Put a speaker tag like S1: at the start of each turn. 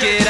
S1: it